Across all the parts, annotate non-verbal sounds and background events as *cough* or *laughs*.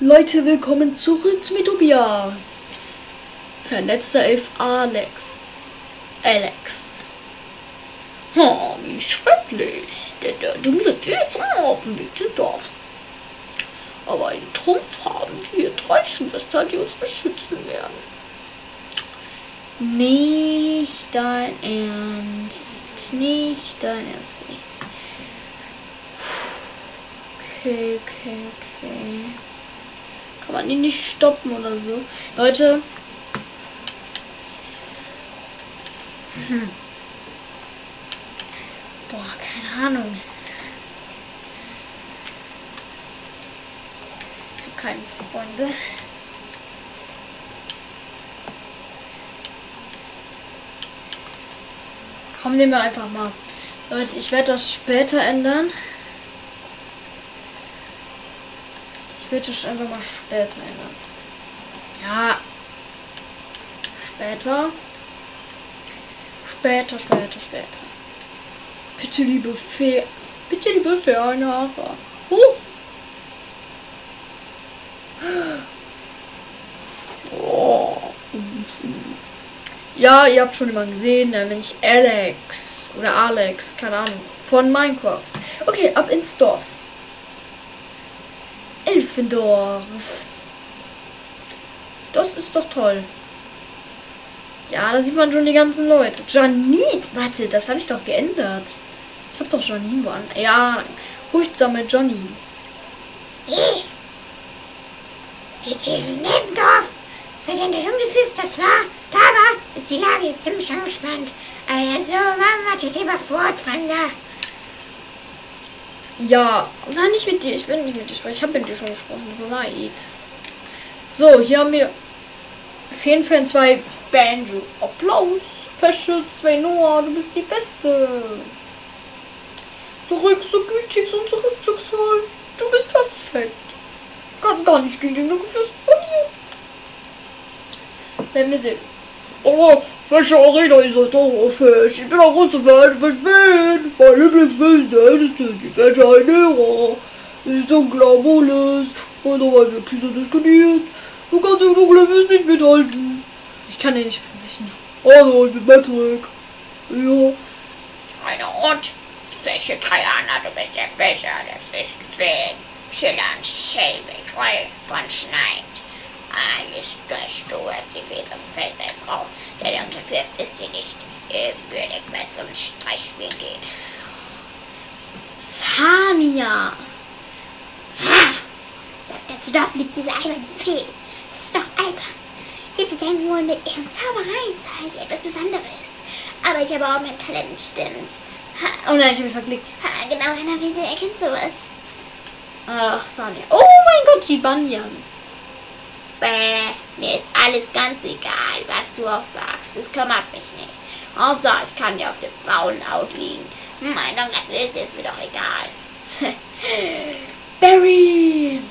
Leute, willkommen zurück zu Metopia. Verletzter Elf Alex. Alex. Oh, wie schrecklich. Der, der dunkle Tief auf dem Weg des Dorfs. Aber einen Trumpf haben wir drei Schwestern, die uns beschützen werden. Nicht dein Ernst. Nicht dein Ernst. Okay, okay, okay. Kann man ihn nicht stoppen oder so. Leute. Hm. Boah, keine Ahnung. Ich habe keine Freunde. Komm, nehmen wir einfach mal. Leute, ich werde das später ändern. Das einfach mal später ändern. Ja. Später. Später, später, später. Bitte, liebe Fee. Bitte, liebe Fernhafer. Huh. Oh. Ja, ihr habt schon immer gesehen, ne, wenn ich Alex oder Alex, keine Ahnung, von Minecraft. Okay, ab ins Dorf. Elfendorf. Das ist doch toll. Ja, da sieht man schon die ganzen Leute. Janine, warte, das habe ich doch geändert. Ich habe doch Janine woan. Ja, furchtsame Johnny. Mit diesem Nebendorf, seitdem der Dunkelfluss das war, da war, ist die Lage ziemlich angespannt. Also, warte lieber fort, Fremder. Ja, nein, nicht mit dir. Ich bin nicht mit dir gesprochen. Ich habe mit dir schon gesprochen. Leid. So, hier haben wir auf jeden Fall zwei Banjo. Applaus. Fashion 2 Noah, du bist die Beste. Zurück so gütig und zurückzugsvoll. Du bist perfekt. Kannst gar nicht gegen den Fürst verlieren. Wenn wir sehen. Oh, welche Arena ist das doch Fisch? Ich bin ein großer Fan, was ich bin. Mein Lieblingsfest, der älteste, die Fette Einera. Ist so glamourless. Und dabei wirklich so diskutiert. Du kannst im dunklen Fest nicht mithalten. Ich kann den nicht sprechen. Also, ich bin Patrick. Ja. Eine Ort. Fische Triana, du bist der Fischer, der Fisch quält. Schillernd, schäbig, voll von Schneid. Alles, das du hast die Fäser Felsen braucht. Der dunkle Fürst ist sie nicht ebenbürtig, wenn es um Streichspiel geht. Sania. Das ganze Dorf liebt diese alberne Fee. Das ist doch albern. Diese denken wohl mit ihren Zaubereien seien sie etwas Besonderes. Aber ich habe auch mein Talent, stimmt's? Ha, Oh nein, ich habe mich verklickt. ha, genau einer Bitte erkennt sowas. Ach, Sania. Oh mein Gott, die Banyan. Bäh, mir ist alles ganz egal, was du auch sagst. Es kümmert mich nicht. Hauptsache, ich kann dir auf dem faulen Haut liegen. Mein dunkler Fürst ist mir doch egal. *laughs* Barry.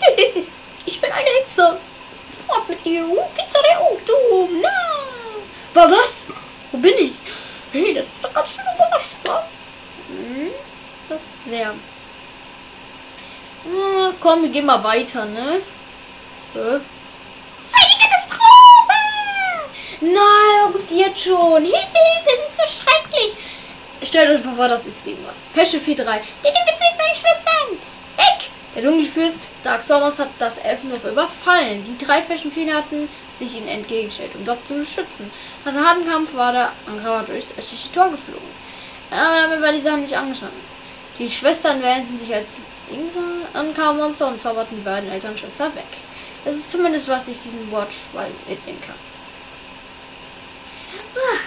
*laughs* ich bin eine Hexe. Fort mit dir. Pizzeria, du. Na. Aber was? Wo bin ich? Hey, das ist doch ganz schön überrascht. Was? Hm, das ist sehr. Ah, komm, wir gehen mal weiter, ne? So eine Katastrophe! Nein, gut, jetzt schon. Hilfe, Hilfe, es ist so schrecklich. Stellt euch mal vor, das ist irgendwas. Pesche 4-3. Der dunkle Fürst, meine Schwestern! Weg! Der dunkle Fürst Dark Sommers hat das Elfendorf überfallen. Die drei Fäschenfehler hatten sich ihnen entgegengestellt, um Dorf zu beschützen. Nach einem harten Kampf war der Angreifer durchs östliche Tor geflogen. Aber damit war die Sache nicht angeschlagen. Die Schwestern wählten sich als Dings an Monster und zauberten die beiden Eltern und Schwester weg. Das ist zumindest, was ich diesen Wortschwall mitnehmen kann. Ah,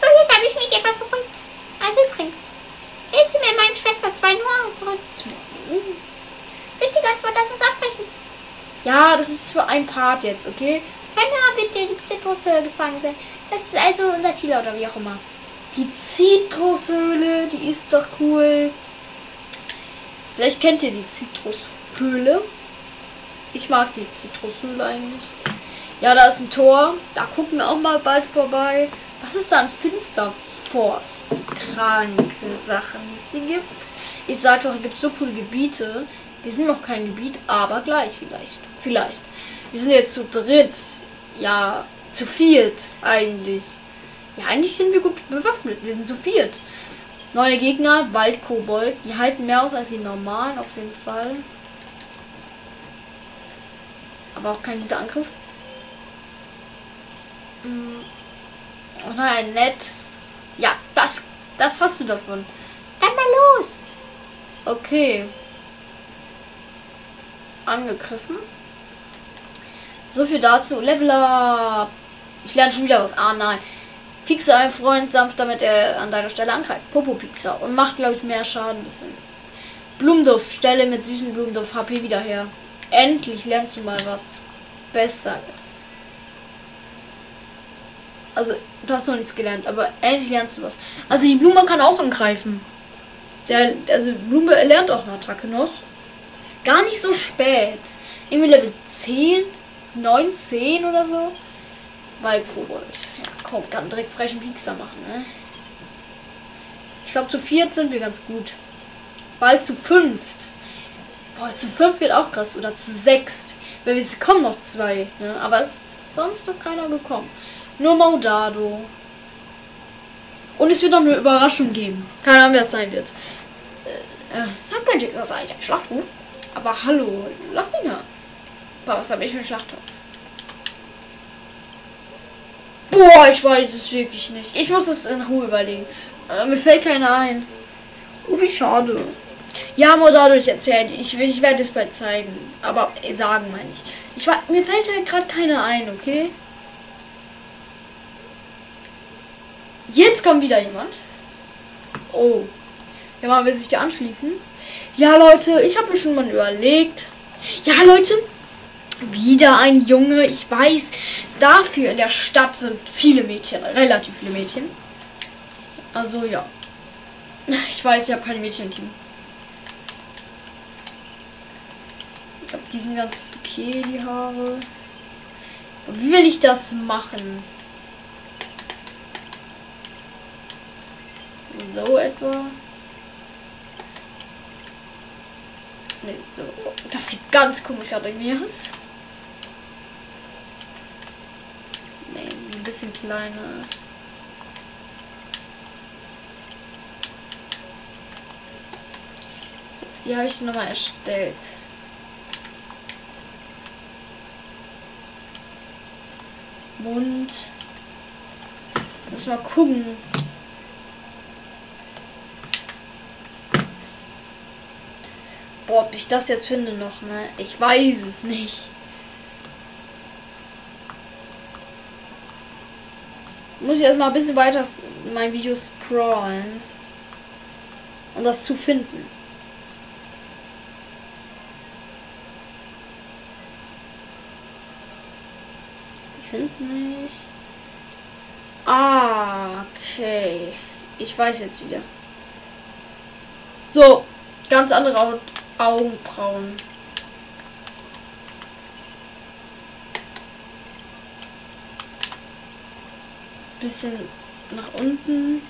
So, jetzt habe ich mich etwas beruhigt. Also übrigens, willst du mir meine Schwester zwei Noah zurück? Mhm. Richtige Antwort, das ist abbrechen. Ja, das ist für ein Part jetzt, okay? Zwei Noah wird in die Zitrushöhle gefangen sein. Das ist also unser Ziel oder wie auch immer. Die Zitrushöhle, die ist doch cool. Vielleicht kennt ihr die Zitrushöhle. Ich mag die Zitrushöhle eigentlich. Ja, da ist ein Tor. Da gucken wir auch mal bald vorbei. Was ist da ein Finsterforst? Kranke Sachen, die es hier gibt. Ich sag doch, es gibt so coole Gebiete. Wir sind noch kein Gebiet, aber gleich vielleicht. Vielleicht. Wir sind jetzt zu dritt. Ja, zu viert eigentlich. Ja, eigentlich sind wir gut bewaffnet. Wir sind zu viert. Neue Gegner, Waldkobold. Die halten mehr aus als die normalen auf jeden Fall. Aber auch kein guter Angriff. Oh nein, nett. Ja, das, das hast du davon. Dann mal los. Okay. Angegriffen. So viel dazu. Level up. Ich lerne schon wieder was. Ah nein. Pixar, ein Freund, sanft, damit er an deiner Stelle angreift. Popo Pixar. Und macht, glaube ich, mehr Schaden. Bisschen. Blumenduft. Stelle mit süßen Blumenduft HP wieder her. Endlich lernst du mal was Besseres. Also, du hast noch nichts gelernt, aber endlich lernst du was. Also, die Blume kann auch angreifen. Der, also, Blume lernt auch eine Attacke noch. Gar nicht so spät. Irgendwie Level 10, 9, 10 oder so. Weil Kobold. Ja, komm, kann direkt frischen Piekster machen, ne? Ich glaube, zu viert sind wir ganz gut. Bald zu fünft. Boah, zu fünf wird auch krass. Oder zu sechst. Weil es kommen noch zwei. Ne? Aber es ist sonst noch keiner gekommen. Nur Maudado. Und es wird noch eine Überraschung geben. Keine Ahnung, wer es sein wird. Äh, äh, ist das eigentlich ein Schlachtruf? Aber hallo, lass ihn ja. Boah, was habe ich für einen Schlachtruf? Boah, ich weiß es wirklich nicht. Ich muss es in Ruhe überlegen. Äh, mir fällt keiner ein. Oh, wie schade. Ja, Modado, ich erzähle. Ich, ich werde es bald zeigen. Aber äh, sagen meine ich. ich mir fällt halt gerade keiner ein, okay? Jetzt kommt wieder jemand. Oh. Ja, mal will sich dir anschließen. Ja, Leute, ich habe mir schon mal überlegt. Ja, Leute, wieder ein Junge. Ich weiß, dafür in der Stadt sind viele Mädchen, relativ viele Mädchen. Also ja. Ich weiß, ich habe keine Mädchen im Team. Ich glaube, die sind ganz okay, die Haare. Wie will ich das machen? So etwa. Nee, so. Das sieht ganz komisch gerade irgendwie aus. Nee, sie ein bisschen kleiner. So, die habe ich nochmal erstellt. Mund. Muss mal gucken. Boah, ob ich das jetzt finde noch, ne? Ich weiß es nicht. Muss ich erstmal ein bisschen weiter mein Video scrollen. Um das zu finden. Finde es nicht. Ah, okay. Ich weiß jetzt wieder. So, ganz andere Augenbrauen. Bisschen nach unten.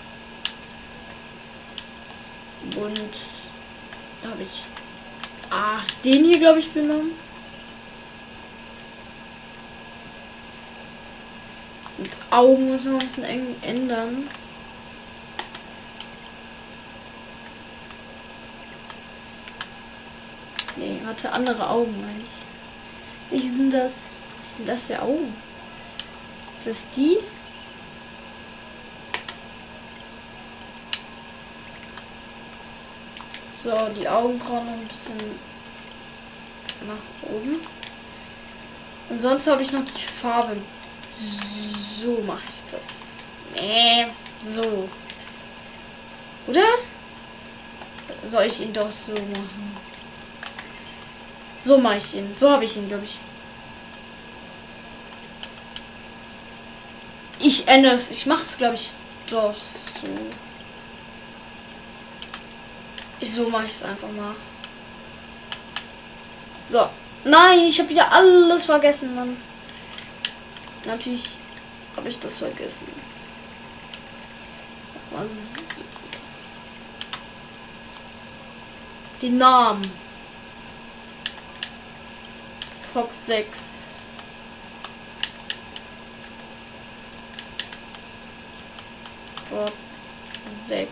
Und da habe ich ah, den hier, glaube ich, genommen. Und Augen müssen wir ein bisschen ändern. Nee, warte, andere Augen meine ich. Wie sind das? Was sind das für Augen? Ist das die? So, die Augenbrauen noch ein bisschen nach oben. Und sonst habe ich noch die Farbe. So mache ich das. Nee, so. Oder? Soll ich ihn doch so machen? So mache ich ihn. So habe ich ihn, glaube ich. Ich ändere es. Ich mache es, glaube ich, doch so. Ich, so mache ich es einfach mal. So. Nein, ich habe wieder alles vergessen, Mann. Natürlich habe ich das vergessen. So. den Namen. Fox 6. Fox 6.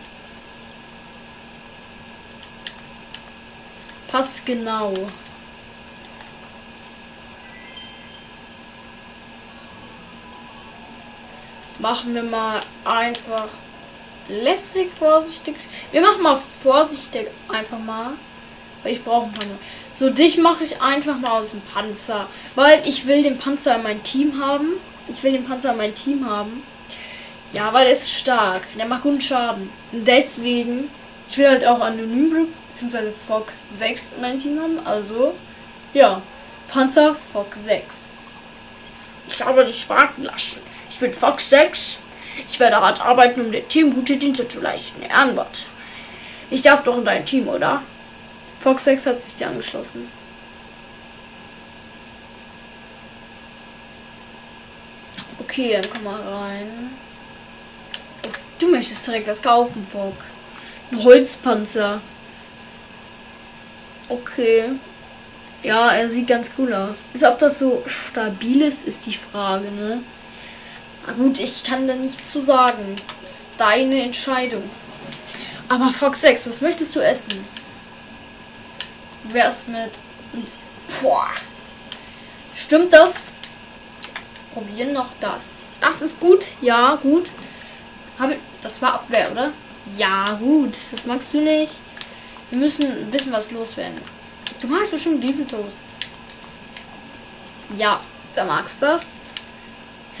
Passt genau. Machen wir mal einfach lässig vorsichtig. Wir machen mal vorsichtig einfach mal. Ich brauche ein Panzer. So, dich mache ich einfach mal aus dem Panzer. Weil ich will den Panzer in mein Team haben. Ich will den Panzer in mein Team haben. Ja, weil er ist stark. Der macht guten Schaden. Und deswegen, ich will halt auch Anonym bzw. Fox 6 in mein Team haben. Also, ja. Panzer Fox 6. Ich habe dich warten lassen. Bin Fox 6. Ich werde hart arbeiten, um dem Team gute Dienste zu leisten. Ehrenwort. Ich darf doch in dein Team, oder? Fox 6 hat sich dir angeschlossen. Okay, dann komm mal rein. Du möchtest direkt was kaufen, Fox. Ein Holzpanzer. Okay. Ja, er sieht ganz cool aus. Ist, ob das so stabil ist, ist die Frage, ne? Gut, ich kann da nicht zu sagen. Das ist deine Entscheidung. Aber Fox 6, was möchtest du essen? Wär's mit. Boah. Stimmt das? Probieren noch das. Das ist gut. Ja, gut. Habe das war Abwehr, oder? Ja, gut. Das magst du nicht. Wir müssen ein bisschen was loswerden. Du magst bestimmt Toast. Ja, da magst das.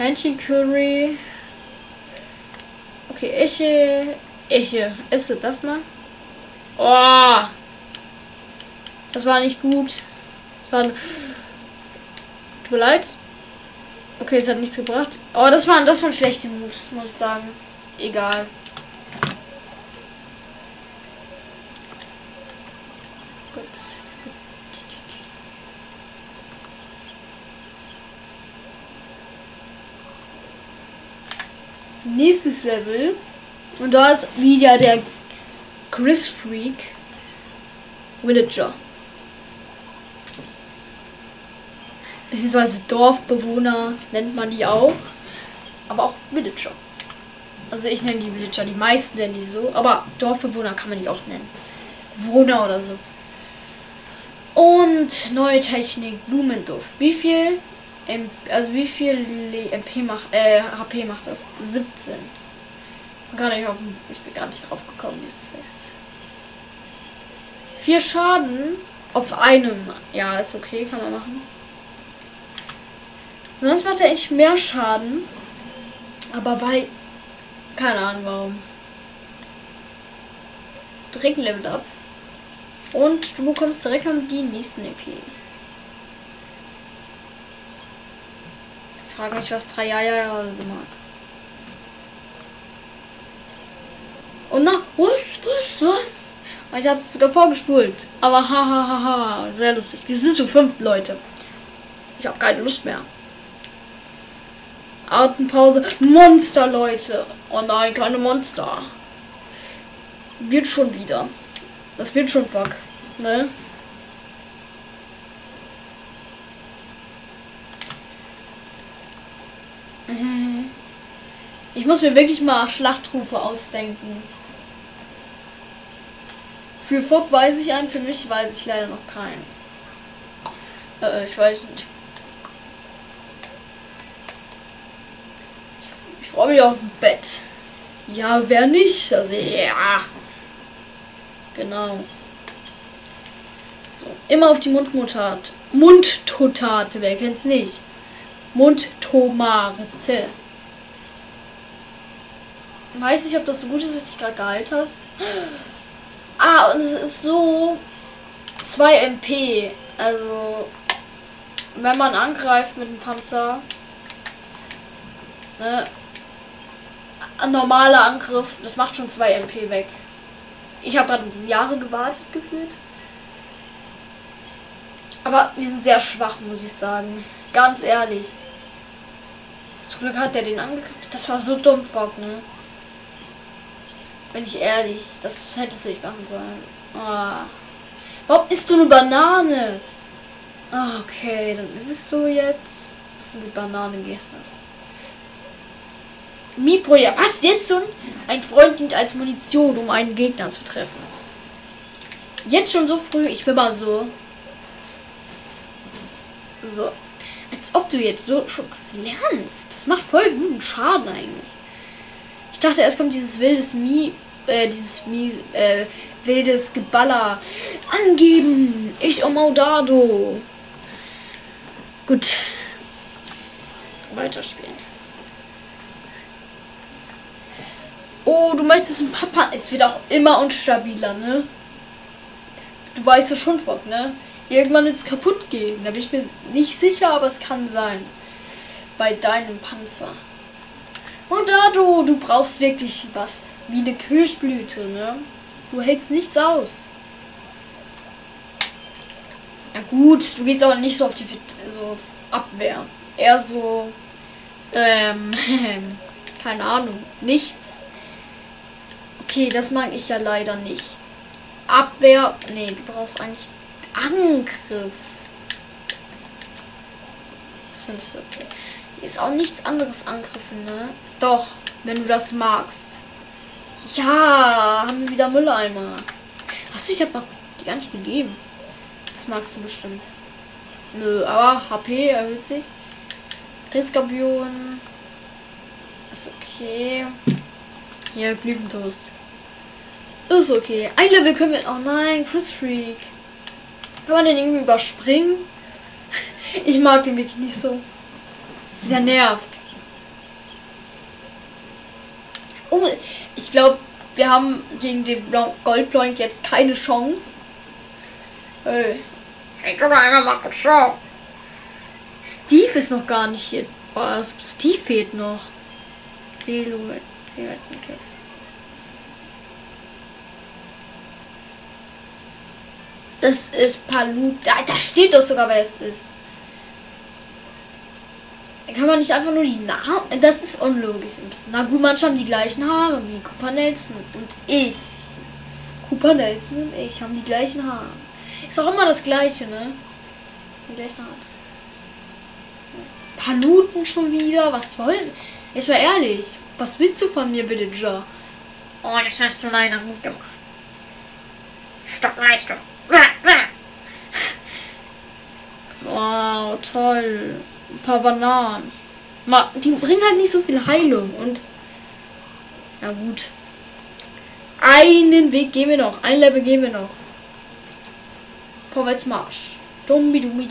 Hähnchen Curry. Okay, ich, ich esse das mal. Oh! Das war nicht gut. Das war. Tut mir leid. Okay, es hat nichts gebracht. Oh, das waren, das waren schlechte Moves, muss ich sagen. Egal. Gut. Nächstes Level. Und da ist wieder der Chris Freak Villager. Beziehungsweise Dorfbewohner nennt man die auch. Aber auch Villager. Also ich nenne die Villager, die meisten nennen die so. Aber Dorfbewohner kann man die auch nennen. Wohner oder so. Und neue Technik, Blumenduft. Wie viel, also wie viel MP macht, äh, HP macht das? 17. Gar nicht auf, ich bin gar nicht drauf gekommen, wie es heißt. Vier Schaden auf einem. Ja, ist okay, kann man machen. Sonst macht er echt mehr Schaden. Aber bei. Keine Ahnung warum. Direkt Level up. Und du bekommst direkt noch die nächsten EP. Ich frage mich, was drei Jahre oder so mag. Und na, was, was, was? Ich habe es sogar vorgespult. Aber hahaha, ha, ha, ha, sehr lustig. Wir sind schon fünf Leute. Ich habe keine Lust mehr. Atempause. Monster, Leute. Oh nein, keine Monster. Wird schon wieder. Das wird schon Bock. Ne? Muss mir wirklich mal Schlachtrufe ausdenken. Für Fock weiß ich einen, für mich weiß ich leider noch keinen. Äh, ich weiß nicht. freue mich auf ein Bett. Ja, wer nicht? Also, ja. Genau. So, immer auf die Mundmutat. Mundtotate, wer kennt's nicht? Mundtomate. Weiß nicht, ob das so gut ist, dass ich gerade geheilt hast. Ah, und es ist so 2 MP. Also, wenn man angreift mit dem Panzer, ne, ein normaler Angriff, das macht schon 2 MP weg. Ich habe gerade Jahre gewartet gefühlt. Aber wir sind sehr schwach, muss ich sagen. Ganz ehrlich. Zum Glück hat der den angegriffen. Das war so dumm, Bock, ne? Bin ich ehrlich. Das hättest du nicht machen sollen. Oh. Warum isst du eine Banane? Ah, okay, dann ist es so jetzt, dass du die Banane gegessen hast. Mipro, ja, was jetzt schon? Ein Freund dient als Munition, um einen Gegner zu treffen. Jetzt schon so früh, ich will mal so. So. Als ob du jetzt so schon was lernst. Das macht voll guten Schaden eigentlich. Ich dachte, erst kommt dieses wildes Mi, äh, dieses Mies, äh, wildes Geballer. Angeben! Ich um Maudado. Gut. Weiterspielen. Oh, du möchtest ein Papa. Es wird auch immer unstabiler, ne? Du weißt ja schon, Fock, ne? Irgendwann wird es kaputt gehen. Da bin ich mir nicht sicher, aber es kann sein. Bei deinem Panzer. Und da du, du brauchst wirklich was. Wie eine Kirschblüte, ne? Du hältst nichts aus. Na gut, du gehst auch nicht so auf die so Abwehr. Eher so, ähm, *laughs* keine Ahnung, nichts. Okay, das mag ich ja leider nicht. Abwehr, nee, du brauchst eigentlich Angriff. Das findest du okay. Ist auch nichts anderes angriffen, ne? Doch, wenn du das magst. Ja, haben wir wieder Mülleimer. Hast du, ich hab die gar nicht gegeben. Das magst du bestimmt. Nö, aber HP erhöht sich. Riskabion. Ist okay. Hier, Glühwentoast. Ist okay. Ein Level können wir. Oh nein, Chris Freak. Kann man den irgendwie überspringen? *laughs* Ich mag den wirklich nicht so. Der nervt. Oh, ich glaube, wir haben gegen den Goldploink jetzt keine Chance. Hey. Hey, guck mal einmal mal kurz so. Steve ist noch gar nicht hier. Oh, also Steve fehlt noch. Das ist Palu. Da, da steht doch sogar, wer es ist. Kann man nicht einfach nur die Namen. Das ist unlogisch. Na gut, manche haben die gleichen Haare wie Cooper Nelson und ich. Cooper Nelson und ich haben die gleichen Haare. Ist auch immer das gleiche, ne? Die gleichen Haare. Paluten schon wieder. Was soll? Jetzt mal ehrlich. Was willst du von mir, Villager? Oh, das hast du leider gut gemacht. Stockleistung. Wow, toll. Ein paar Bananen. Ma, die bringen halt nicht so viel Heilung und. Ja gut. Einen Weg gehen wir noch. Ein Level gehen wir noch. Vorwärts Marsch. Dummi dummi.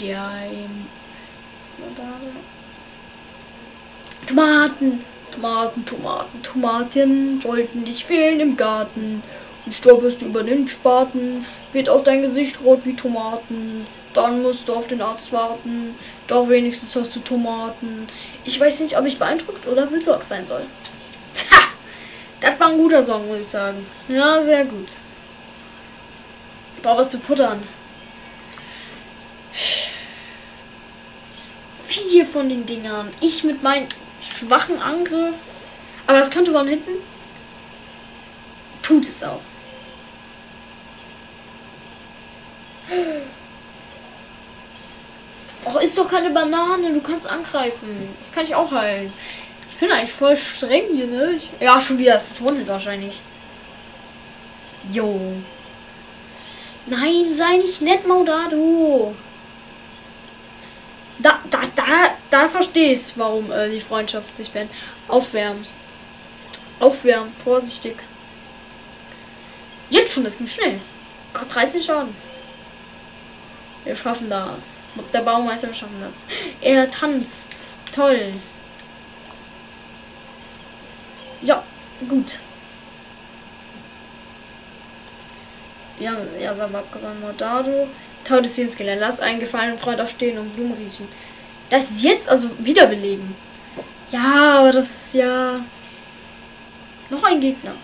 Tomaten. Tomaten, Tomaten, Tomaten sollten nicht fehlen im Garten. Und stolperst du über den Spaten, wird auch dein Gesicht rot wie Tomaten. Dann musst du auf den Arzt warten. Doch wenigstens hast du Tomaten. Ich weiß nicht, ob ich beeindruckt oder besorgt sein soll. Tja, das war ein guter Song, muss ich sagen. Ja, sehr gut. Ich brauche was zu futtern. Vier von den Dingern. Ich mit meinem schwachen Angriff. Aber es könnte von hinten. Tut es auch. Och, ist doch keine Banane. Du kannst angreifen. Ich kann dich auch heilen. Ich bin eigentlich voll streng hier, ne? Ich, ja, schon wieder. Ist Hunde wahrscheinlich. Jo. Nein, sei nicht nett, Maudado. Da, da, da, da verstehe ich warum äh, die Freundschaft sich beendet. Aufwärmen. Aufwärmen. Vorsichtig. Jetzt schon, das ging schnell. Ach, 13 Schaden. Wir schaffen das. Der Baumeister, wir schaffen das. Er tanzt. Toll. Ja, gut. Ja, ja, Sabab gewonnen. Mordado. Taudesdienstgelern. Lass einen gefallenen Freund aufstehen und Blumen riechen. Das ist jetzt also wiederbeleben. Ja, aber das ist ja noch ein Gegner.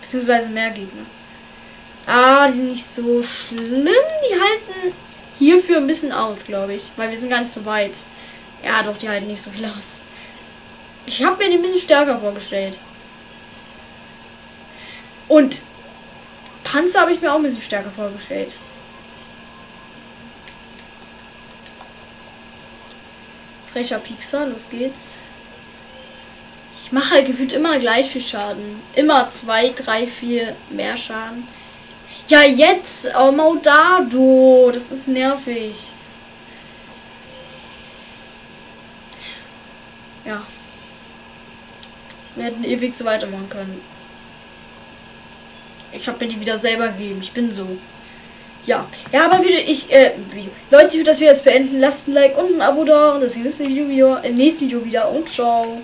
Beziehungsweise mehr Gegner. Ah, die sind nicht so schlimm. Die halten hierfür ein bisschen aus, glaube ich. Weil wir sind gar nicht so weit. Ja, doch, die halten nicht so viel aus. Ich habe mir die ein bisschen stärker vorgestellt. Und Panzer habe ich mir auch ein bisschen stärker vorgestellt. Frecher Pixar, los geht's. Ich mache halt gefühlt immer gleich viel Schaden. Immer 2, 3, 4 mehr Schaden. Ja, jetzt, oh Maudado, das ist nervig. Ja. Wir hätten ewig so weitermachen können. Ich habe mir die wieder selber gegeben. Ich bin so. Ja. Ja, aber wieder ich, äh, Video. Leute, ich würde das Video jetzt beenden. Lasst ein Like und ein Abo da und das nächste Video, im nächsten Video wieder und ciao.